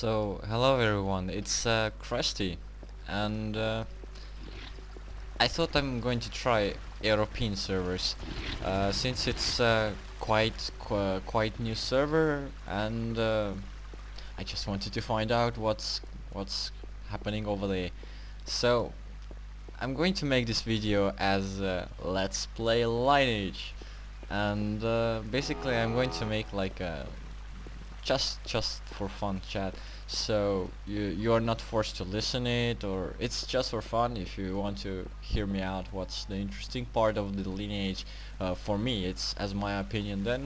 So, hello everyone, it's uh, Krusty, and uh, I thought I'm going to try European servers, uh, since it's uh, quite qu quite new server, and uh, I just wanted to find out what's what's happening over there. So, I'm going to make this video as uh, Let's Play Lineage, and uh, basically I'm going to make like a just just for fun chat. So you you are not forced to listen it or it's just for fun if you want to hear me out what's the interesting part of the lineage. Uh, for me it's as my opinion then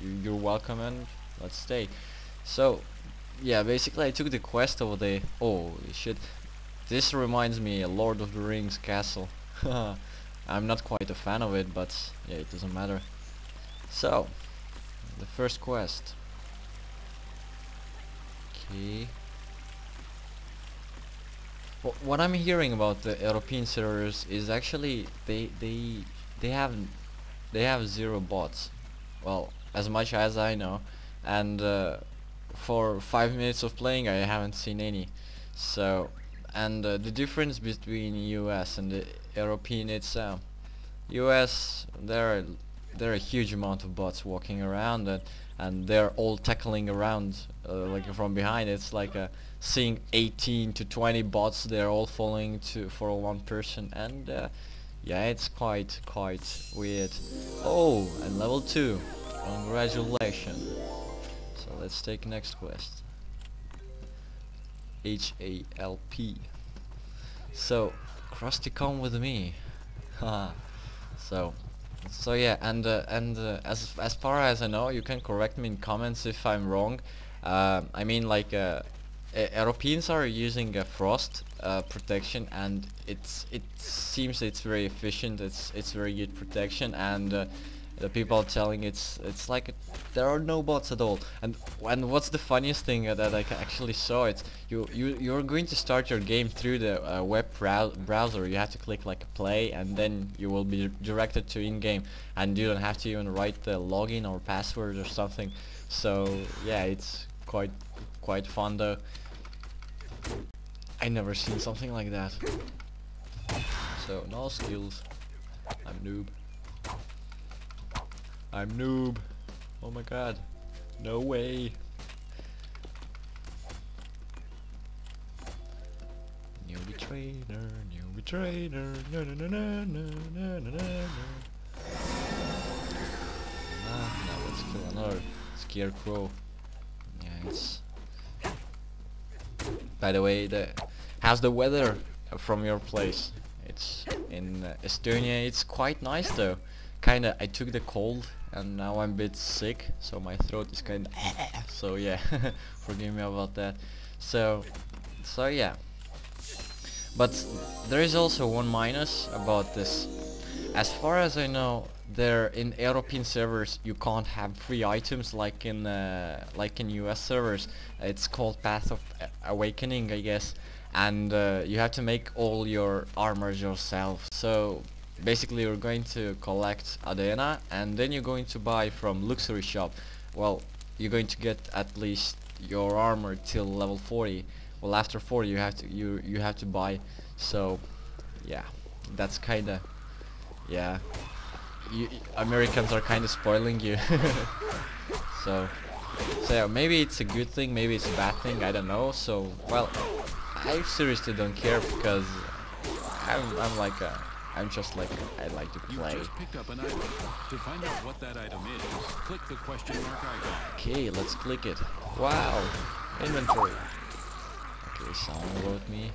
you, you're welcome and let's stay. So yeah basically I took the quest over the oh shit. This reminds me a Lord of the Rings castle. I'm not quite a fan of it but yeah it doesn't matter. So the first quest Well, what I'm hearing about the European servers is actually they they they have they have zero bots. Well, as much as I know, and uh, for five minutes of playing, I haven't seen any. So, and uh, the difference between US and the European, it's uh, US there are there are a huge amount of bots walking around and and they're all tackling around uh, like from behind. It's like a seeing 18 to 20 bots they're all following to for one person and uh, yeah it's quite quite weird. Oh and level 2 congratulations. So let's take next quest. H-A-L-P so Krusty come with me. So so yeah, and uh, and uh, as as far as I know, you can correct me in comments if I'm wrong. Uh, I mean, like uh, Europeans are using a frost uh, protection, and it's it seems it's very efficient. It's it's very good protection, and uh, the people are telling it's it's like a, there are no bots at all. And and what's the funniest thing that I actually saw it's you you you're going to start your game through the uh, web browser. You have to click like play and then you will be directed to in-game. And you don't have to even write the login or password or something. So yeah it's quite quite fun though. I never seen something like that. So no skills. I'm noob I'm noob. Oh my god. No way. Newbie trainer, newbie trainer, no no no no no no no no Ah, now let's kill another scarecrow. It's... By the way, the how's the weather from your place? It's in Estonia. It's quite nice though. Kinda, I took the cold and now I'm a bit sick so my throat is kind of so yeah forgive me about that. So so yeah. But there is also one minus about this. As far as I know there in European servers you can't have free items like in uh, like in US servers. It's called Path of Awakening I guess. And uh, you have to make all your armors yourself. So basically you're going to collect Adena and then you're going to buy from luxury shop. Well you're going to get at least your armor till level 40 well after 40 you have to you you have to buy. So yeah that's kinda yeah. You, Americans are kinda spoiling you. So so yeah, maybe it's a good thing maybe it's a bad thing I don't know. So well I seriously don't care because I'm, I'm like a I'm just like I like to play. You just picked up an item. To find out what that item is, click the question mark icon. Okay, let's click it. Wow, inventory. Okay, someone wrote me.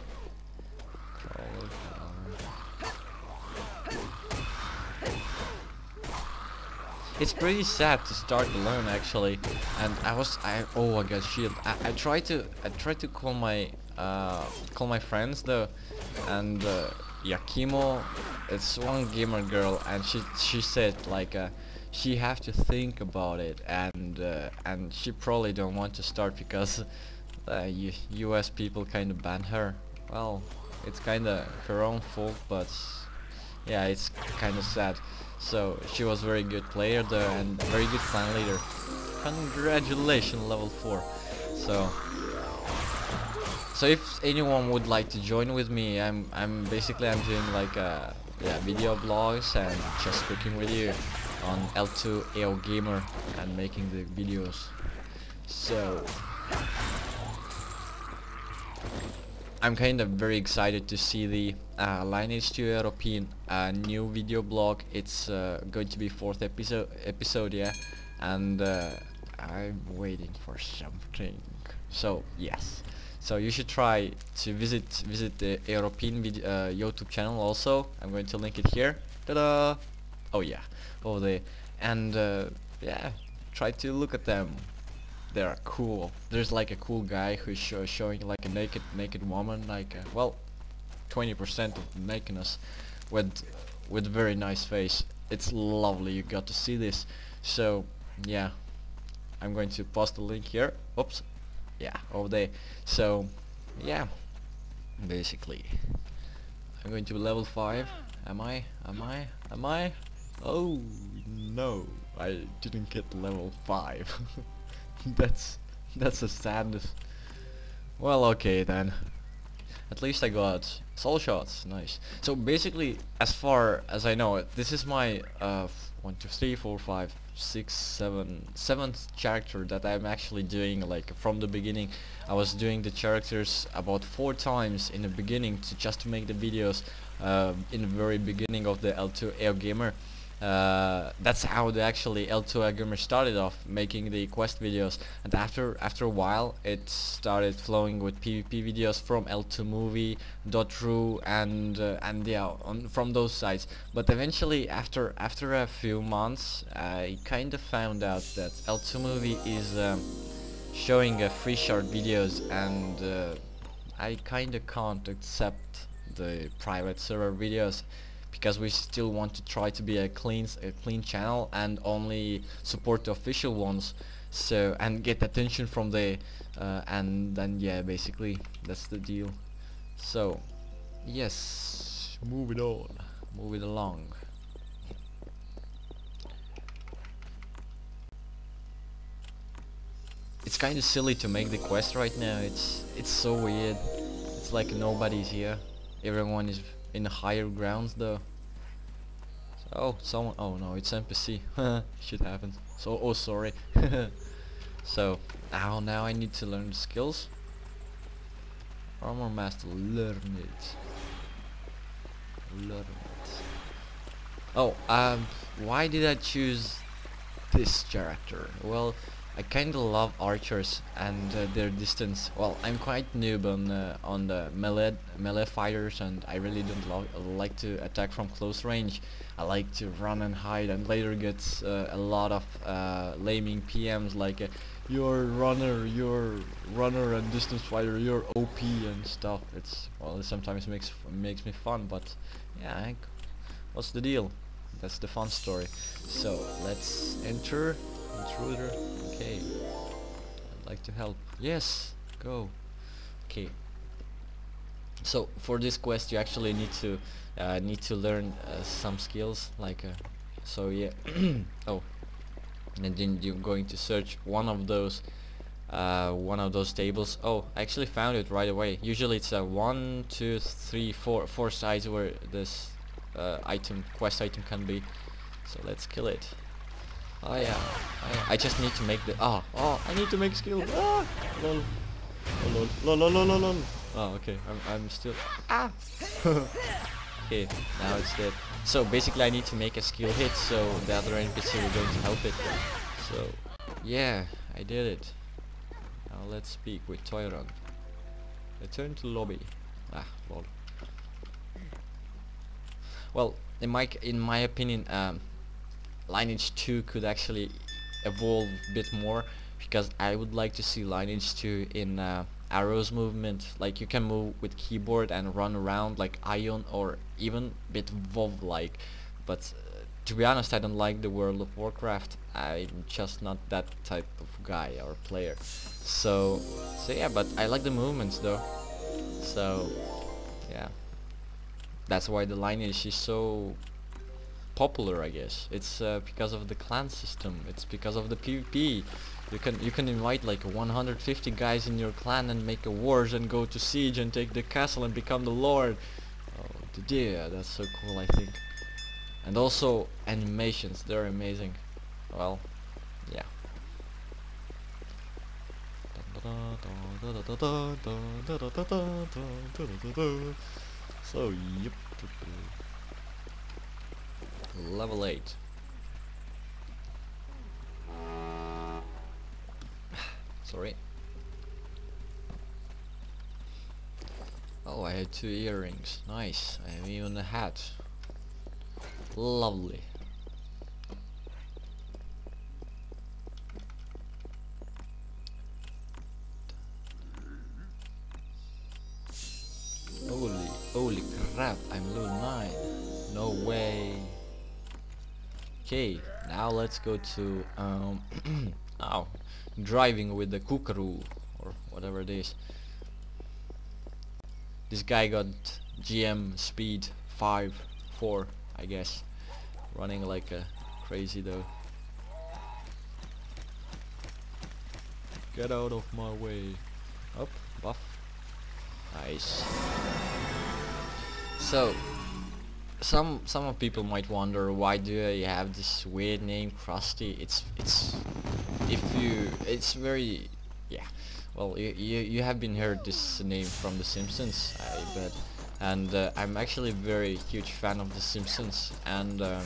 It's pretty sad to start alone actually, and I was I oh I got shield. I, I tried to I tried to call my uh call my friends though, and. Uh, Yakimo, it's one gamer girl, and she she said like uh, she have to think about it, and uh, and she probably don't want to start because uh, U.S. people kind of ban her. Well, it's kind of her own fault, but yeah, it's kind of sad. So she was very good player though, and very good clan leader. Congratulations, level four. So so if anyone would like to join with me, I'm I'm basically I'm doing like uh, yeah video blogs and just cooking with you on L2 EO Gamer and making the videos. So I'm kind of very excited to see the uh, Lineage 2 European uh, new video blog. It's uh, going to be fourth episode, episode, yeah, and uh, I'm waiting for something. So yes, so you should try to visit visit the European video, uh, YouTube channel also. I'm going to link it here. Ta-da! Oh yeah, over there, and uh, yeah, try to look at them they are cool. There's like a cool guy who's show showing like a naked naked woman, like uh, well, 20% of nakedness, with with very nice face. It's lovely. You got to see this. So yeah, I'm going to post the link here. Oops, yeah, over there. So yeah, basically, I'm going to level five. Am I? Am I? Am I? Oh no, I didn't get level five. that's that's a sadness. Well, okay then. At least I got soul shots. Nice. So basically, as far as I know, this is my uh, one, two, three, four, five, six, seven, seventh character that I'm actually doing. Like from the beginning, I was doing the characters about four times in the beginning to just to make the videos uh, in the very beginning of the L2 Air Gamer uh, that's how the actually L2 Gamer started off making the quest videos. And after after a while it started flowing with PvP videos from L2 movie and uh, and yeah on, from those sites. But eventually after after a few months I kind of found out that L2 movie is um, showing free short videos and uh, I kind of can't accept the private server videos because we still want to try to be a clean a clean channel and only support the official ones. So and get attention from the uh, and then yeah basically that's the deal. So yes. Move it on. Move it along. It's kind of silly to make the quest right now. It's it's so weird. It's like nobody's here. Everyone is in higher grounds though. Oh, someone. Oh no, it's NPC. Shit happens. So, oh sorry. so, now now I need to learn the skills. Armor master, learn it. Learn it. Oh, um, why did I choose this character? Well, I kinda love archers and uh, their distance. Well, I'm quite noob on uh, on the melee melee fighters, and I really don't like to attack from close range. I like to run and hide, and later get uh, a lot of uh, laming PMs like uh, "You're runner, you're runner and distance fighter, you're OP" and stuff. It's well, it sometimes makes makes me fun, but yeah, what's the deal? That's the fun story. So let's enter intruder. Okay. I'd like to help. Yes, go. Okay. So for this quest, you actually need to uh, need to learn uh, some skills. Like, uh, so yeah. oh, and then you're going to search one of those uh, one of those tables. Oh, I actually found it right away. Usually it's a one, two, three, four, four sides where this uh, item quest item can be. So let's kill it. Oh yeah. Oh, yeah. I just need to make the oh oh I need to make skill. Ah lol. Oh, lol lol lol lol lol. Oh okay. I'm I'm still ah. okay now it's dead. So basically I need to make a skill hit so the other NPC will going to help it. So yeah I did it. Now let's speak with Toyron. Return to lobby. Ah lol. Well in my in my opinion um Lineage 2 could actually evolve a bit more because I would like to see Lineage 2 in uh, arrows movement. Like you can move with keyboard and run around like Aion or even a bit WoW like but uh, to be honest I don't like the World of Warcraft. I'm just not that type of guy or player. So so yeah but I like the movements though. So yeah. That's why the lineage is so popular I guess it's uh, because of the clan system it's because of the PvP You can you can invite like 150 guys in your clan and make a wars and go to siege and take the castle and become the lord. Oh, d- yeah, that's so cool. I think. And also animations, they're amazing. Well, yeah. So yep. Level 8. Sorry. Oh, I had two earrings. Nice. I have even a hat. Lovely. Let's go to, um, oh, driving with the kookaroo, or whatever it is. This guy got GM speed 5, 4, I guess. Running like a crazy though. Get out of my way. Up, buff. Nice. So, some some people might wonder why do I have this weird name Krusty? It's it's if you it's very yeah. Well, you you, you have been heard this name from The Simpsons, I bet, and uh, I'm actually a very huge fan of The Simpsons, and um,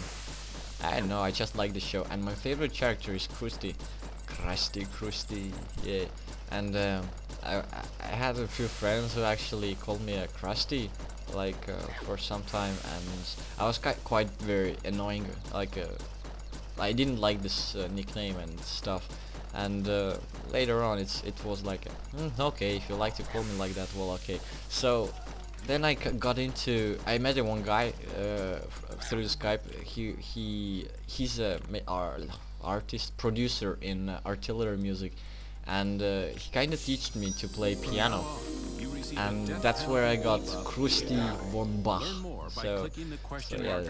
I know, I just like the show, and my favorite character is Krusty, Krusty, Krusty, yeah, and I, I I had a few friends who actually called me a Krusty, like uh, for some time, and I was quite quite very annoying, like uh, I didn't like this uh, nickname and stuff, and uh, later on it's it was like "Mm, okay if you like to call me like that well okay. So then I got into I met one guy uh, through Skype. He he he's a artist producer in uh, artillery music. And he kind of taught me to play piano and that's where I got. Krusty von Bach so so yeah,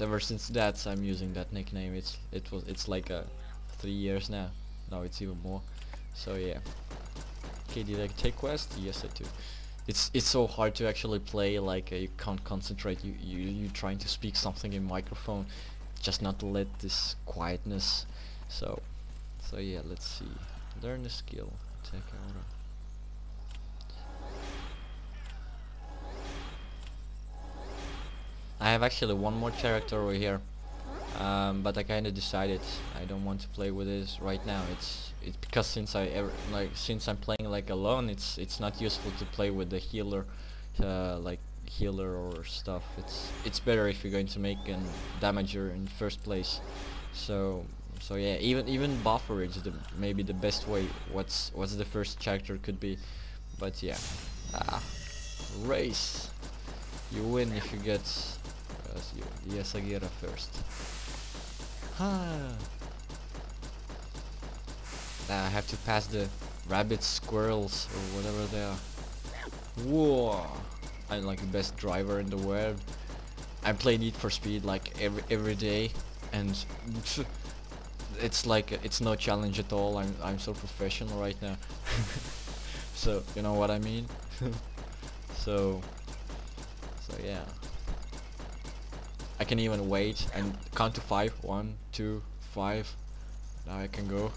ever since that I'm using that nickname. It's it was it's like uh, three years now. No, it's even more. So yeah. Okay, did I take quest? Yes, I do. It's it's so hard to actually play. Like uh, you can't concentrate. You you you trying to speak something in microphone, just not let this quietness. So so yeah. Let's see. Learn the skill. Take out. I have actually one more character over here, um, but I kind of decided I don't want to play with this right now. It's it's because since I ever like since I'm playing like alone, it's it's not useful to play with the healer, uh, like healer or stuff. It's it's better if you're going to make an damager in first place. So so yeah, even even buffer is the maybe the best way. What's what's the first character could be, but yeah, ah, race. You win if you get uh, you, Yasagera first. Ah. Now I have to pass the rabbits, squirrels, or whatever they are. Whoa! I'm like the best driver in the world. I play Need for Speed like every every day, and it's like it's no challenge at all. I'm I'm so professional right now. so you know what I mean. so so yeah. I can even wait and count to five. One, two, five. Now I can go.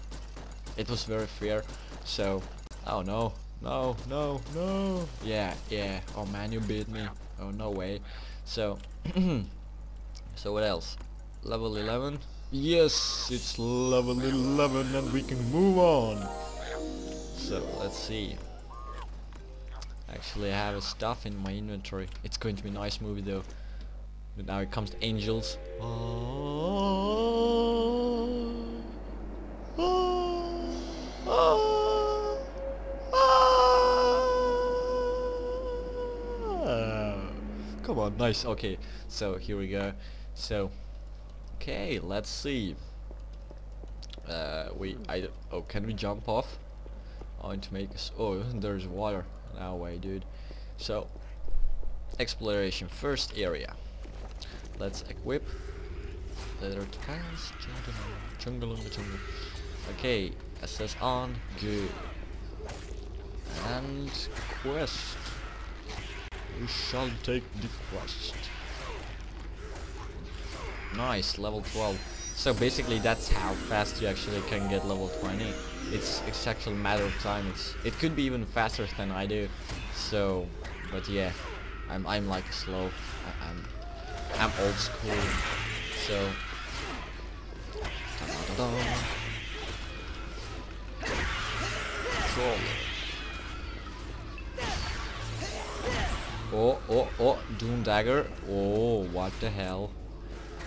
It was very fair. So, oh no, no, no, no. Yeah, yeah. Oh man, you beat me. Oh no way. So, so what else? Level 11. Yes, it's level 11 and we can move on. So let's see. Actually, I have a stuff in my inventory. It's going to be a nice movie though. But now it comes to angels. Come on, nice. Okay, so here we go. So, okay, let's see. Uh, we I, oh, can we jump off? I want to make us. Oh, there's water. No way, dude. So, exploration first area. Let's equip leather cast jungle in the jungle. Okay, SS on, good. And quest. We shall take the quest. Nice, level 12. So basically that's how fast you actually can get level 20. It's actually a matter of time. It's it could be even faster than I do. So, but yeah, I'm I'm like slow. I, I'm I'm old school. So. Oh, oh, oh, Doom Dagger. Oh, what the hell.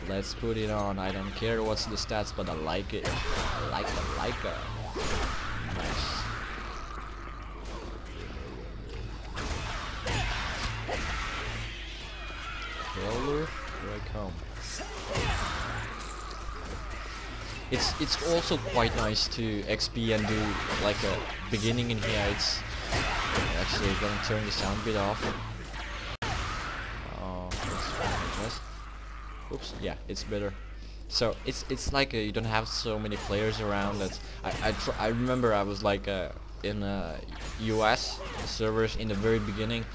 Let's put it on. I don't care what's the stats, but I like it. I like it, I like it. It's it's also quite nice to XP and do like a beginning in here. It's actually gonna turn the sound bit off. Oh. Oops, yeah, it's better. So it's it's like uh, you don't have so many players around. That I I, I remember I was like uh, in uh, US servers in the very beginning,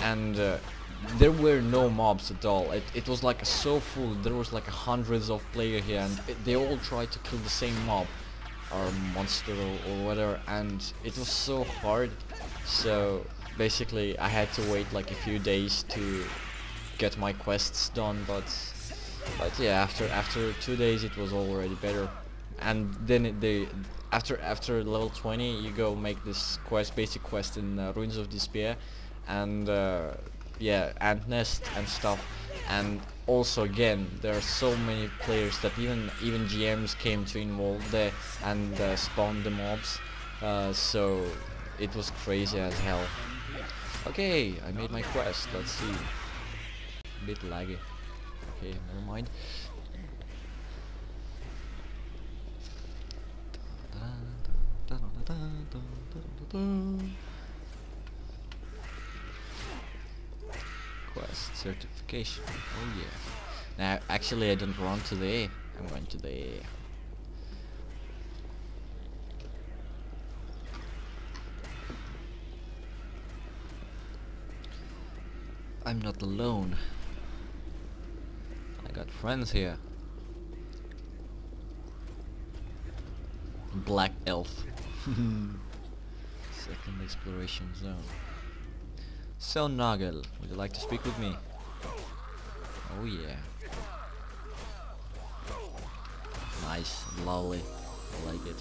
and uh, there were no mobs at all. It it was like so full. There was like hundreds of players here, and it, they all tried to kill the same mob or monster or, or whatever, and it was so hard. So basically, I had to wait like a few days to get my quests done, but but yeah, after after two days it was already better. And then they after after level 20 you go make this quest, basic quest in uh, Ruins of Despair, and uh, yeah, Ant Nest and stuff. And also again, there are so many players that even even GMs came to involve there and uh, spawned the mobs. Uh, so it was crazy as hell. Okay, I made my quest. Let's see. A bit laggy. Okay, never mind. Quest certification. Oh yeah. Now, actually, I don't run to the A. I'm going to the A. I'm not alone. I got friends here. Black Elf. Second exploration zone. So Noggle, would you like to speak with me? Oh yeah. Nice, lovely. I like it.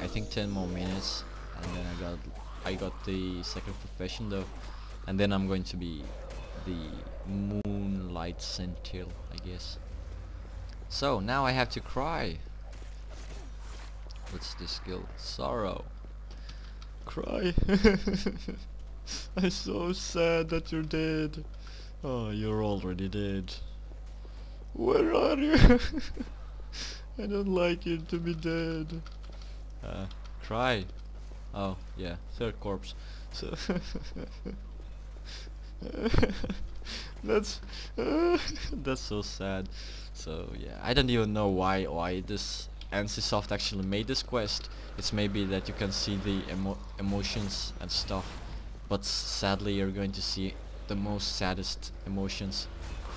I think 10 more minutes and then I got I got the second profession though. And then I'm going to be the Moonlight Sentinel, I guess. So now I have to cry. What's this skill? Sorrow. Cry. I'm so sad that you're dead. Oh, you're already dead. Where are you? I don't like you to be dead. Uh, cry. Oh, yeah, third corpse. So that's uh, that's so sad. So yeah, I don't even know why why this NCSoft actually made this quest. It's maybe that you can see the emo emotions and stuff, but sadly you're going to see the most saddest emotions,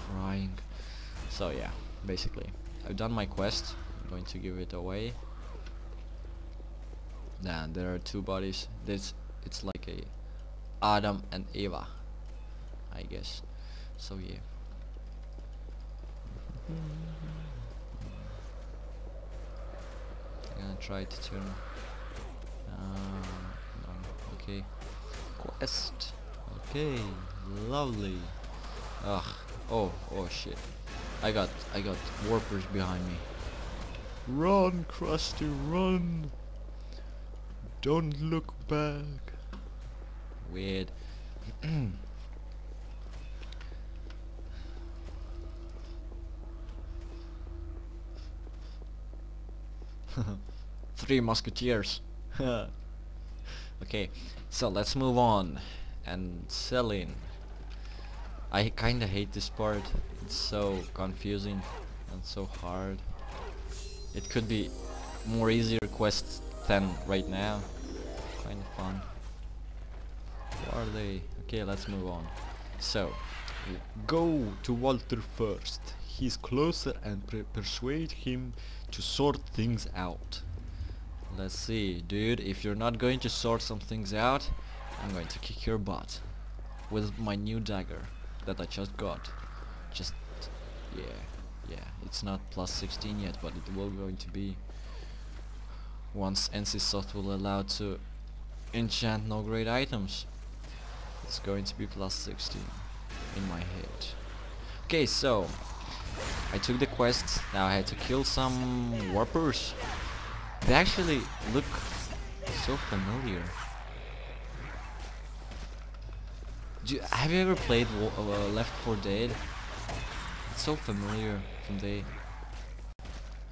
crying. So yeah, basically, I've done my quest. I'm going to give it away. Nah, there are two bodies. This it's like a Adam and Eva. I guess. So yeah. I'm gonna try to turn. Uh, no, okay. Quest. Okay. Lovely. Ugh. Oh. Oh shit. I got. I got warpers behind me. Run, Krusty, run! Don't look back. Weird. Three musketeers. okay, so let's move on and selling. I kinda hate this part. It's so confusing and so hard. It could be more easier quests than right now. Kind of fun. Where are they? Okay, let's move on. So, go to Walter first. He's closer and persuade him to sort things out. Let's see, dude, if you're not going to sort some things out, I'm going to kick your butt. With my new dagger that I just got. Just, yeah, yeah, it's not plus 16 yet, but it will going to be once NCSoft will allow to enchant no great items. It's going to be plus 16 in my head. Okay, so I took the quest. Now I had to kill some warpers. They actually look so familiar. You, have you ever played uh, Left 4 Dead? It's so familiar from the.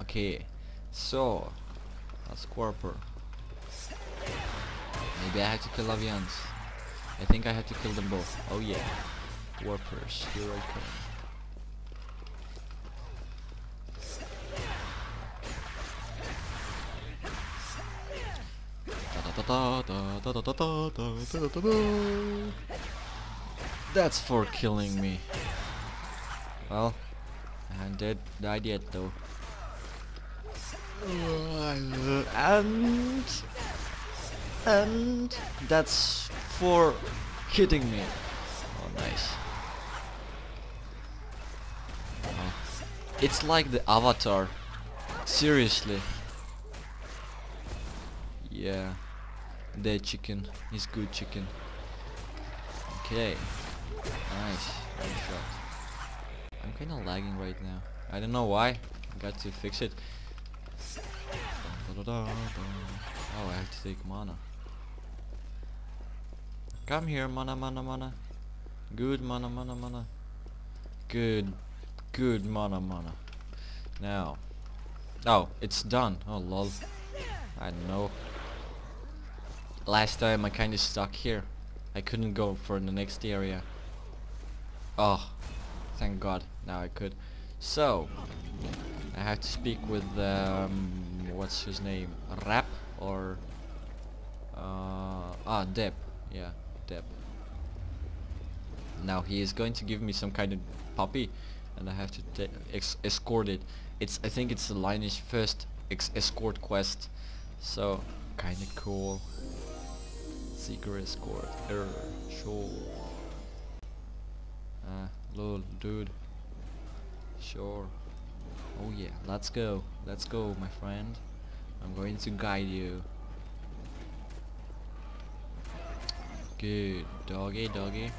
Okay, so a Scorper. Maybe I have to kill Avians. I think I have to kill them both. Oh yeah, Warpers, here I come. That's for killing me. Well, I did died yet though. And and that's for hitting me. Oh nice. Oh. It's like the avatar. Seriously. Yeah. The chicken. He's good chicken. Okay. Nice. One shot. I'm kinda lagging right now. I don't know why. I got to fix it. Oh, I have to take mana. Come here, mana, mana, mana. Good mana, mana, mana. Good, good mana, mana. Now. Oh, it's done. Oh, lol. I know. Last time I kinda stuck here. I couldn't go for the next area. Oh, thank god. Now I could. So, I have to speak with, um, what's his name? Rap or, uh, ah, Deb. Yeah, Deb. Now he is going to give me some kind of puppy, and I have to escort it. It's, I think it's the Lineage first escort quest, so kinda cool. Secret escort. Error. Sure. Ah, lol, dude. Sure. Oh yeah, let's go. Let's go, my friend. I'm going to guide you. Good. Doggy, doggy.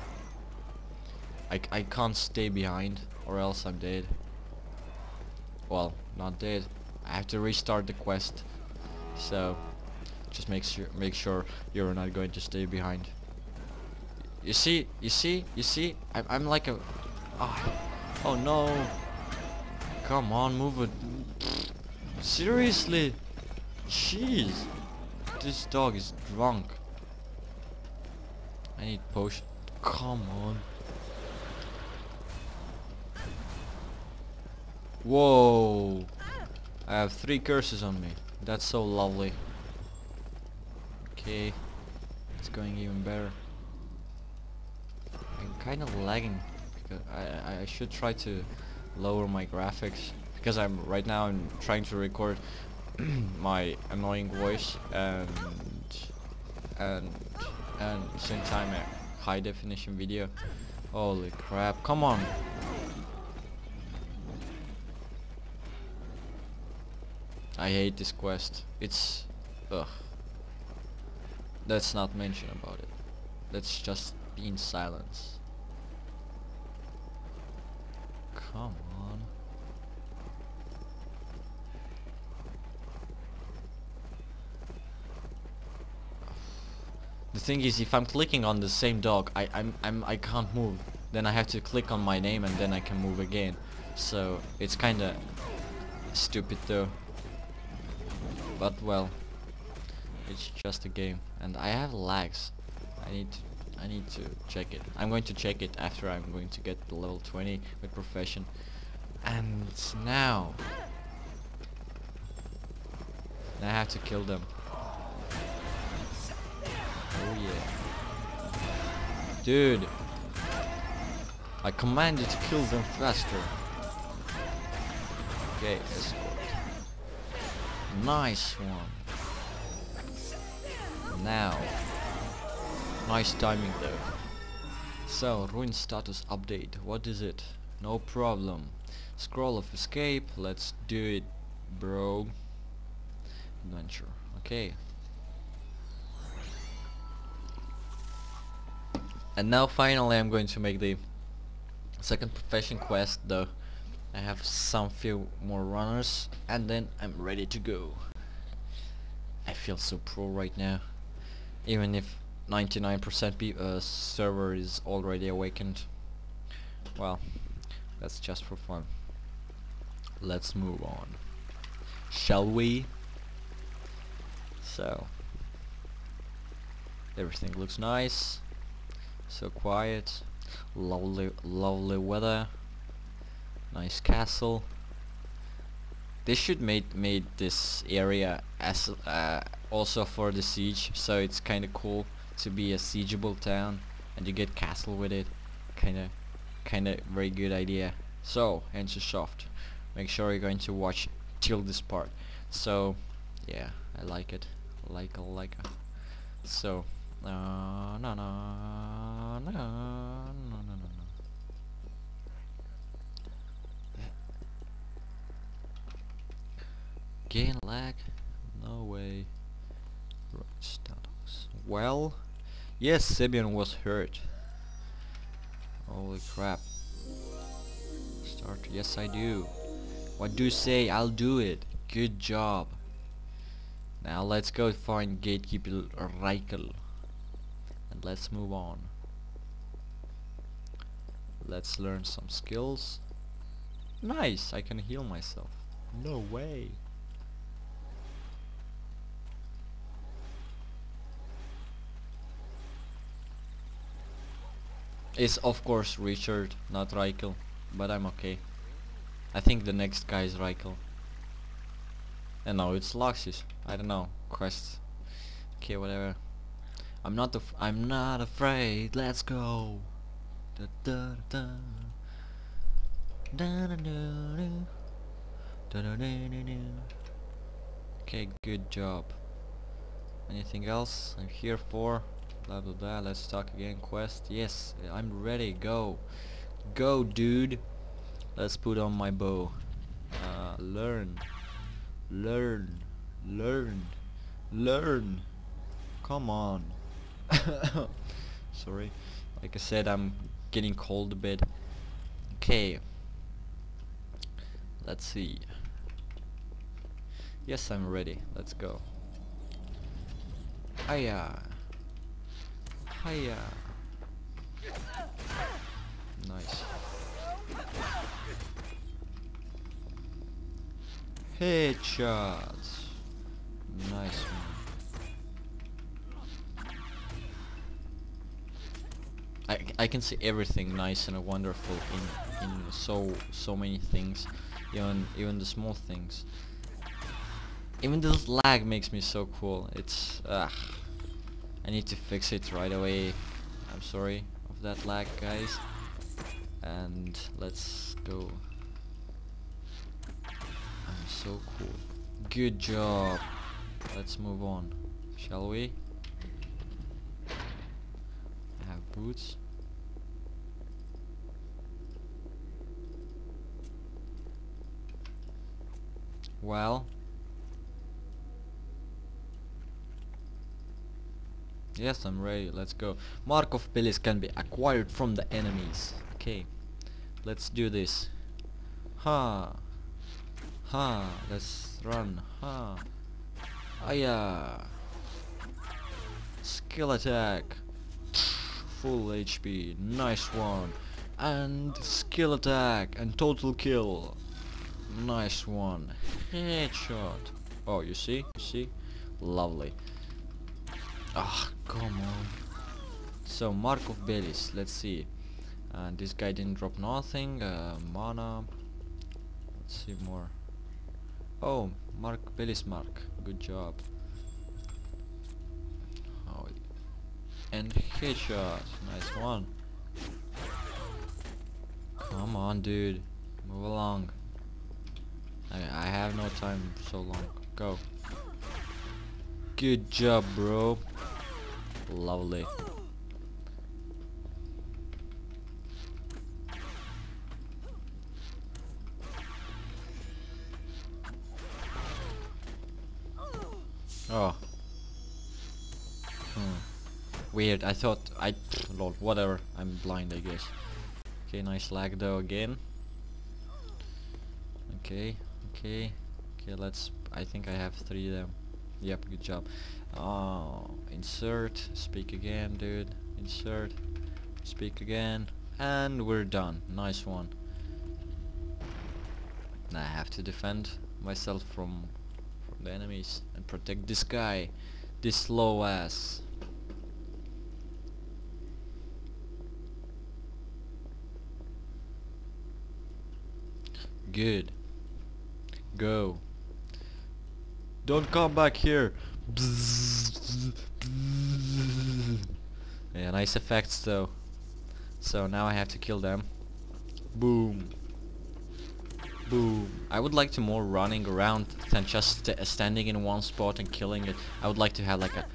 I, I can't stay behind or else I'm dead. Well, not dead. I have to restart the quest. So, just make sure make sure you're not going to stay behind. You see, you see, you see. I'm I'm like a. Oh, oh no! Come on, move it. Seriously, jeez, this dog is drunk. I need potion. Come on. Whoa! I have three curses on me. That's so lovely. Okay, it's going even better. I'm kind of lagging because I, I should try to lower my graphics because I'm right now I'm trying to record my annoying voice and and and same time a high definition video. Holy crap! Come on. I hate this quest. It's ugh. Let's not mention about it. Let's just be in silence. Come on. The thing is, if I'm clicking on the same dog, I I'm I'm I can't move. Then I have to click on my name and then I can move again. So it's kinda stupid though. But well, it's just a game, and I have lags. I need to, I need to check it. I'm going to check it after I'm going to get the level 20 with profession. And now, I have to kill them. Oh yeah. Dude. I command you to kill them faster. Okay, escort. Nice one. Now. Nice timing though. So, ruin status update. What is it? No problem. Scroll of escape. Let's do it, bro. Adventure. Okay. And now finally I'm going to make the second profession quest though. I have some few more runners and then I'm ready to go. I feel so pro right now. Even if 99% uh, server is already awakened. Well, that's just for fun. Let's move on. Shall we? So, everything looks nice. So quiet. Lovely, lovely weather. Nice castle. They should make made this area as uh, also for the siege, so it's kind of cool to be a siegeable town, and you get castle with it. Kind of, kind of very good idea. So, Soft, make sure you're going to watch till this part. So, yeah, I like it. Like, a like. a So, no, no, no, no, no, no, no. Gain lag? No way. Status. Well, yes, Sibian was hurt. Holy crap. Start. Yes, I do. What do you say? I'll do it. Good job. Now let's go find Gatekeeper Reichel. And let's move on. Let's learn some skills. Nice, I can heal myself. No way. It's of course Richard, not Reichel, but I'm okay. I think the next guy is Reichel. And now it's Laxis. I don't know. Quest. Okay, whatever. I'm not af I'm not afraid. Let's go. Da da da. Da da da da. Da da da da da. Okay, good job. Anything else I'm here for? Blah blah blah. Let's talk again. Quest. Yes, I'm ready. Go. Go, dude. Let's put on my bow. Uh, learn. Learn. Learn. Learn. Come on. Sorry. Like I said, I'm getting cold a bit. Okay. Let's see. Yes, I'm ready. Let's go. Hiya. Hiya. Nice. Headshots. Nice one. I, I can see everything nice and wonderful in in so so many things, even even the small things. Even this lag makes me so cool. It's ugh. I need to fix it right away. I'm sorry of that lag, guys. And let's go. I'm so cool. Good job. Let's move on. Shall we? I have boots. Well, Yes, I'm ready. Let's go. Markov pillars can be acquired from the enemies. Okay. Let's do this. Ha. Ha. Let's run. Ha. Aya. Skill attack. Full HP. Nice one. And skill attack. And total kill. Nice one. Headshot. Oh, you see? You see? Lovely. Ah, come on. So, Mark of Bellis, let's see. Uh, this guy didn't drop nothing. Uh, mana. Let's see more. Oh, Mark Belis Mark. Good job. Oh, and headshot. Nice one. Come on, dude. Move along. I, I have no time so long. Go. Good job, bro. Lovely. Oh. Hmm. Weird. I thought I. Lord, whatever. I'm blind, I guess. Okay, nice lag though again. Okay, okay, okay. Let's. I think I have three of them. Yep, good job. Oh, insert. Speak again, dude. Insert. Speak again, and we're done. Nice one. Now I have to defend myself from from the enemies and protect this guy, this slow ass. Good. Go. Don't come back here. Yeah, nice effects though. So now I have to kill them. Boom. Boom. I would like to more running around than just st standing in one spot and killing it. I would like to have like a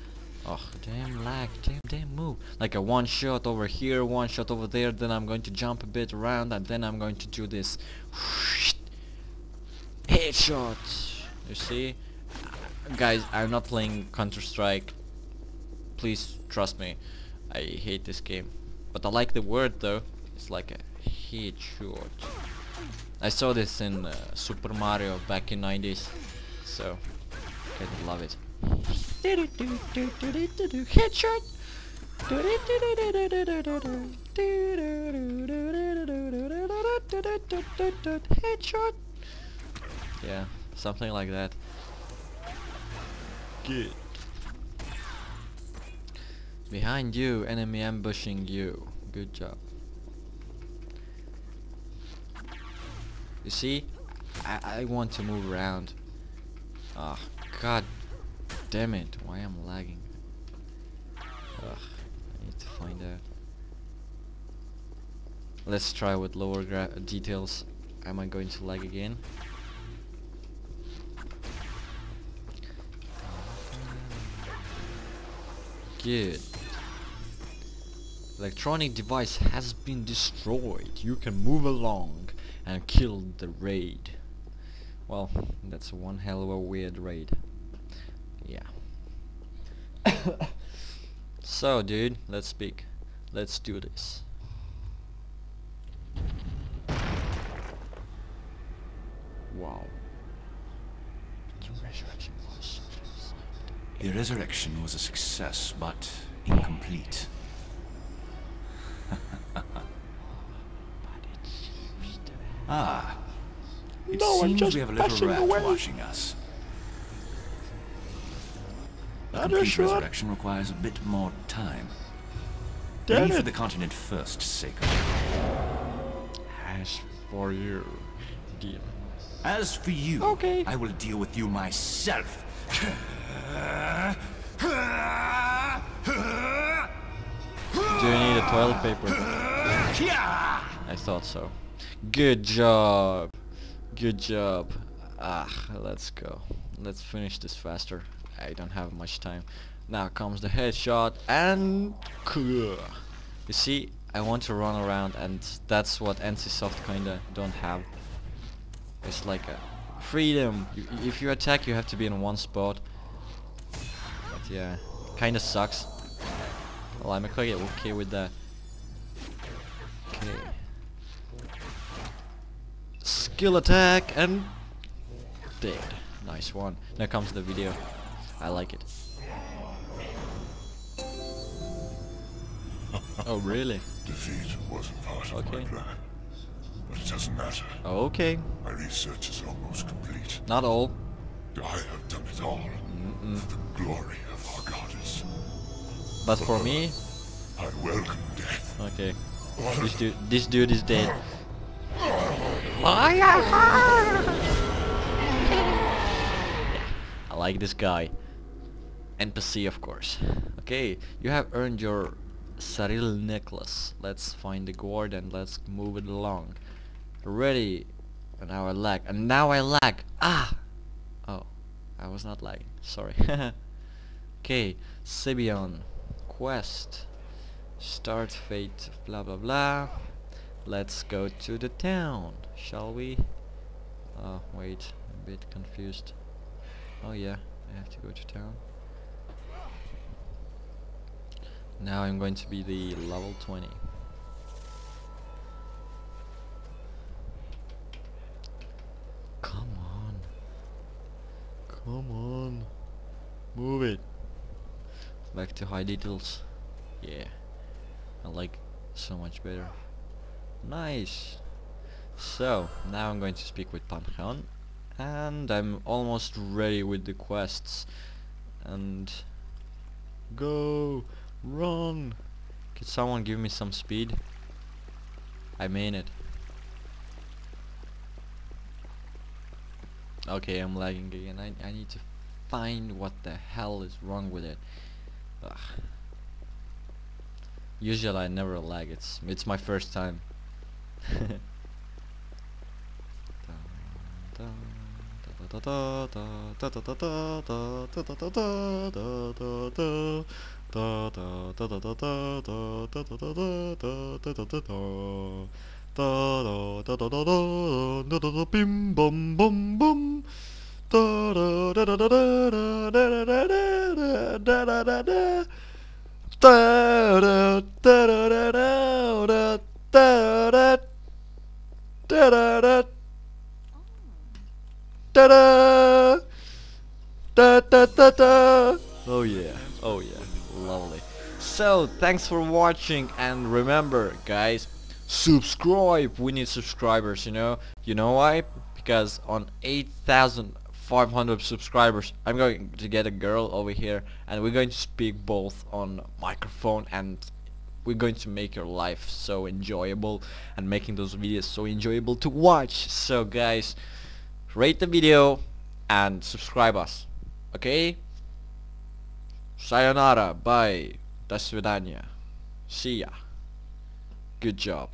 Oh, damn lag, damn, damn move. Like a one shot over here, one shot over there, then I'm going to jump a bit around and then I'm going to do this. Headshot! You see? Guys, I'm not playing Counter-Strike. Please trust me. I hate this game. But I like the word though. It's like a headshot. I saw this in uh, Super Mario back in 90s. So, I love it. Headshot. Headshot. Yeah, something like that. Good. Behind you, enemy ambushing you. Good job. You see? I, I want to move around. Ah, oh, god damn it, why am lagging? Ugh, I need to find out. Let's try with lower details. Am I going to lag again? Good. Electronic device has been destroyed. You can move along and kill the raid. Well, that's one hell of a weird raid. Yeah. so, dude, let's speak. Let's do this. Wow. The resurrection was a success, but incomplete. ah. It no, seems we have a little rat away. watching us. A complete sure. resurrection requires a bit more time. Damn Leave it. for the continent first, Seiko. As for you, dear. As for you, Okay. I will deal with you myself. Do you need a toilet paper? I thought so. Good job. Good job. Ah, let's go. Let's finish this faster. I don't have much time. Now comes the headshot and you see I want to run around and that's what NCSoft kinda don't have. It's like a freedom. If you attack you have to be in one spot. But yeah, kinda sucks. Well I'm okay, okay with that. Okay. Skill attack and dead. Nice one. Now comes the video. I like it. oh really? Defeat wasn't part of Okay. my plan. But it doesn't matter. Okay. My research is almost complete. Not all. I have done it all for the glory of our goddess. But for me, I welcome death. okay. This dude this dude is dead. I like this guy. NPC of course. Okay, you have earned your Saril necklace. Let's find the gourd and let's move it along. Ready. And now I lag. And now I lag. Ah! Oh, I was not lagging. Sorry. okay, Sibion. Quest. Start fate. Blah blah blah. Let's go to the town, shall we? Oh, wait. A bit confused. Oh yeah, I have to go to town. Now I'm going to be the level 20. Come on. Come on. Move it. Back to high details. Yeah. I like so much better. Nice. So, now I'm going to speak with Pantheon. And I'm almost ready with the quests. And... Go! Run! Can someone give me some speed? I mean it. Okay, I'm lagging again. I, I need to find what the hell is wrong with it. Ugh. Usually I never lag. It's it's my first time. Oh yeah, oh yeah, lovely. So, thanks for watching and remember, guys, subscribe! We need subscribers, you know? You know why? Because on 8,000 8,500 subscribers, I'm going to get a girl over here and we're going to speak both on microphone and we're going to make your life so enjoyable and making those videos so enjoyable to watch. So guys, rate the video and subscribe us. Okay? Sayonara. Bye. До свидания. See ya. Good job.